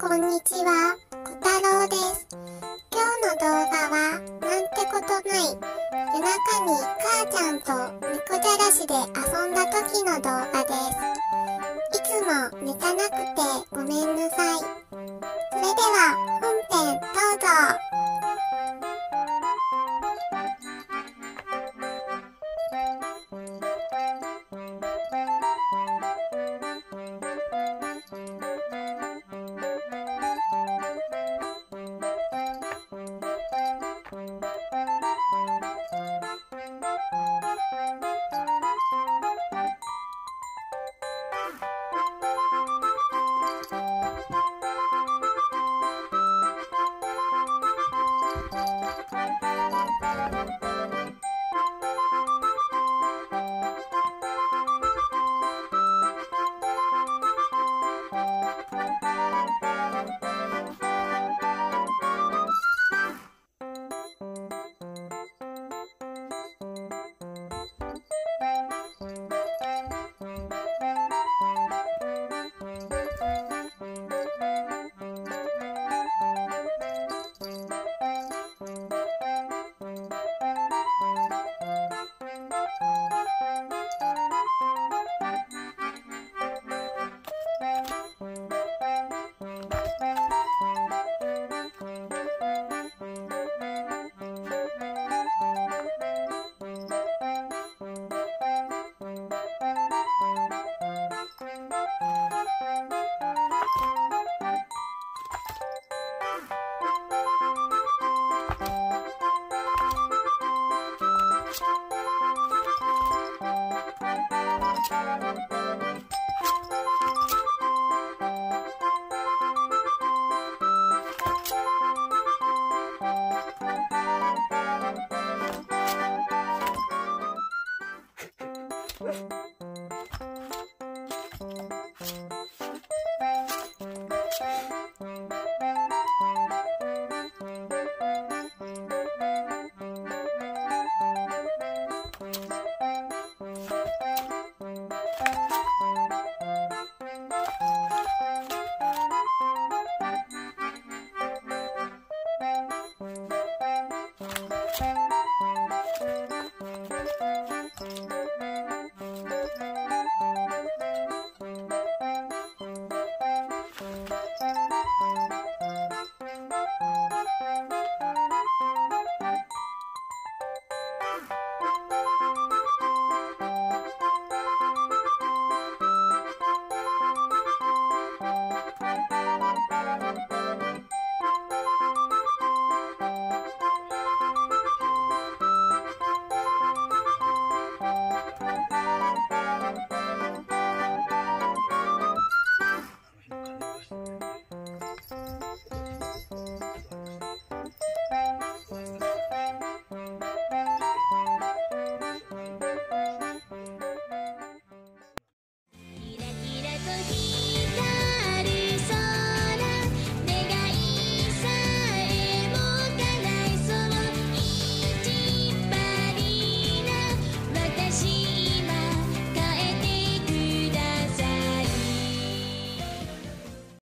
こんにちは、小太郎です。今日の動画は、なんてことない、夜中に母ちゃんと猫じゃらしで遊んだ時の動画です。いつも寝たなくてごめんなさい。Thank you. うん。Thank you.